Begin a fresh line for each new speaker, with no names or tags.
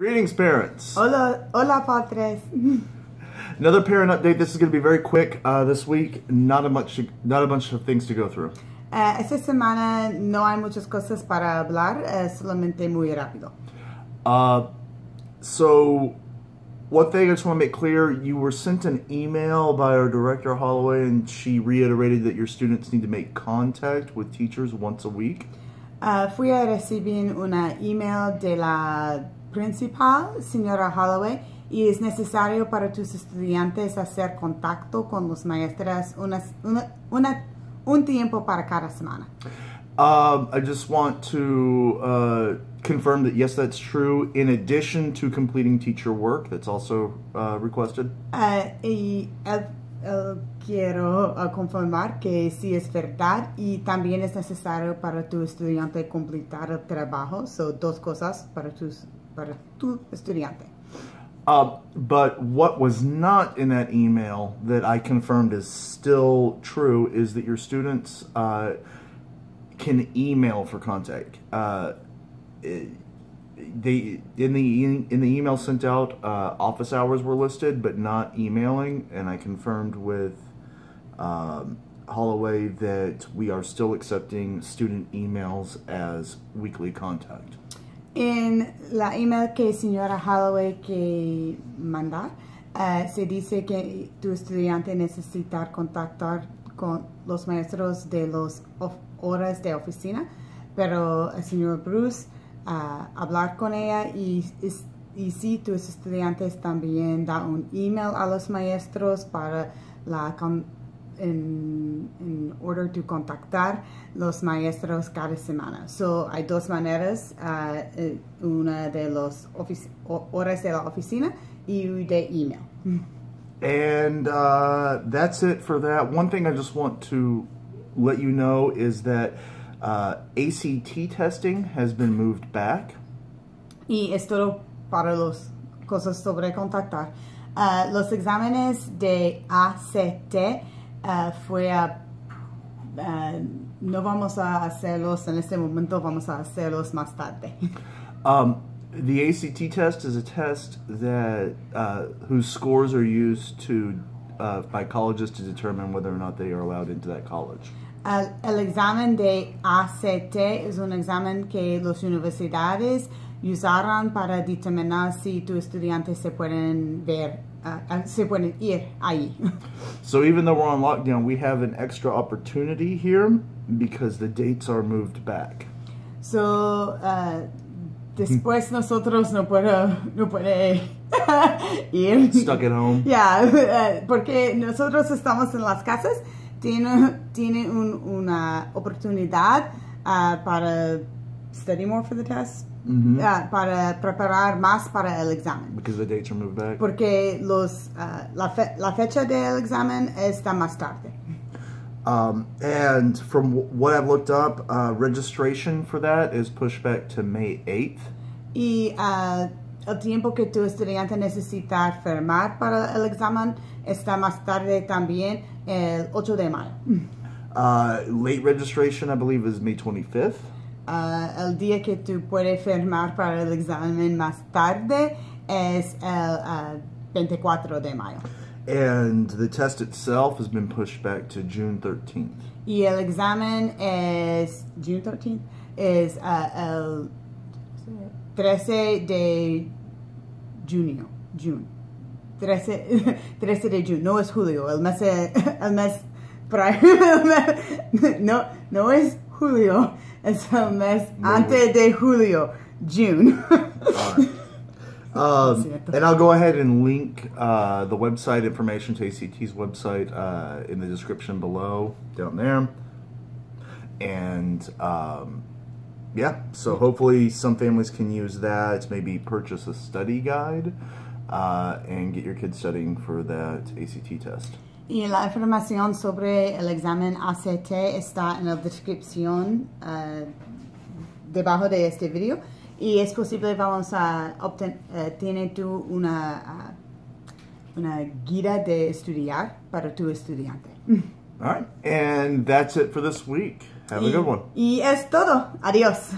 Greetings, parents.
Hola, hola, padres.
Another parent update. This is going to be very quick uh, this week. Not a much, not a bunch of things to go through.
Uh, esta semana no hay muchas cosas para hablar, uh, solamente muy rápido.
Uh, so, one thing I just want to make clear: you were sent an email by our director Holloway, and she reiterated that your students need to make contact with teachers once a week.
Uh, fui a recibir una email de la principal, señora Holloway, y es necesario para tus estudiantes hacer contacto con los maestras una, una, una, un tiempo para cada semana.
Um, I just want to uh, confirm that yes, that's true. In addition to completing teacher work, that's also uh, requested.
Uh, y el, el quiero uh, confirmar que sí es verdad y también es necesario para tu estudiante completar el trabajo. Son dos cosas para, tus, para tu estudiante.
Uh, but what was not in that email that I confirmed is still true is that your students uh, can email for contact. Uh, they in the in the email sent out, uh, office hours were listed, but not emailing, and I confirmed with um, Holloway that we are still accepting student emails as weekly contact.
En la email que señora Holloway que mandar, uh, se dice que tu estudiante necesita contactar con los maestros de las horas de oficina, pero el señor Bruce uh, hablar con ella y, y, y, si tus estudiantes también da un email a los maestros para la en, en order to contactar los maestros cada semana. So, hay dos maneras, uh, una de las horas de la oficina y de email.
And uh, that's it for that. One thing I just want to let you know is that uh, ACT testing has been moved back.
Y esto para los cosas sobre contactar. Uh, los exámenes de ACT uh, fue a, uh, no vamos a hacerlos en este momento, vamos a hacerlos más tarde.
Um, the ACT test is a test that uh, whose scores are used to uh, by colleges to determine whether or not they are allowed into that college.
El, el, examen de ACT es un examen que las universidades usaron para determinar si tus estudiantes se pueden ver, uh, se pueden ir ahí.
so even though we're on lockdown, we have an extra opportunity here because the dates are moved back.
So uh, después nosotros no puedo no puede ir.
Stuck at home.
Yeah, uh, porque nosotros estamos en las casas tiene, tiene un, una oportunidad uh, para study more for the test,
-hmm.
uh, para preparar más para el examen.
Because the dates are moved back.
Porque los, uh, la, fe la fecha del examen está más tarde.
Um, and from what I've looked up, uh, registration for that is pushed back to May 8th.
Y uh, el tiempo que tu estudiante necesita firmar para el examen está más tarde también, el 8 de mayo.
Uh, late registration, I believe, is May 25th.
Uh, el día que tú puedes firmar para el examen más tarde es el 24 uh, de mayo.
And the test itself has been pushed back to June 13th.
Y el examen es June 13th es uh, el 13 de junio, June. 13, 13 de junio, no es julio, el mes, el mes, no, no es julio, es el mes antes de julio, June.
Um, and I'll go ahead and link uh, the website information to ACT's website uh, in the description below, down there. And um, yeah, so hopefully some families can use that, maybe purchase a study guide uh, and get your kids studying for that ACT test.
Y la información sobre el examen ACT está en la descripción uh, debajo de este video y es posible vamos a obtener uh, tiene tú una uh, una guía de estudiar para tu estudiante.
All right, and that's it for this week. Have
y,
a good one.
Y es todo. Adiós.